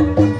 ម្ល៉េះ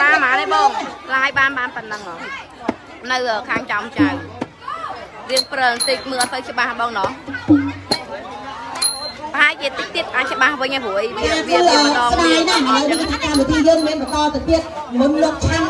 ទេបានបានទេបងឡាយបានបានប៉ុណ្ណឹងនៅខាងចំចៅរៀងព្រើបន្តិចមើលអត់ទៅច្បាស់បងណោះប្រហែលជាតិចទៀតអាចច្បាស់វិញហើយព្រួយវាវាម្ដងវាកម្មវិធីយើងមានបន្តទៅទៀតមុនលោកឆាំង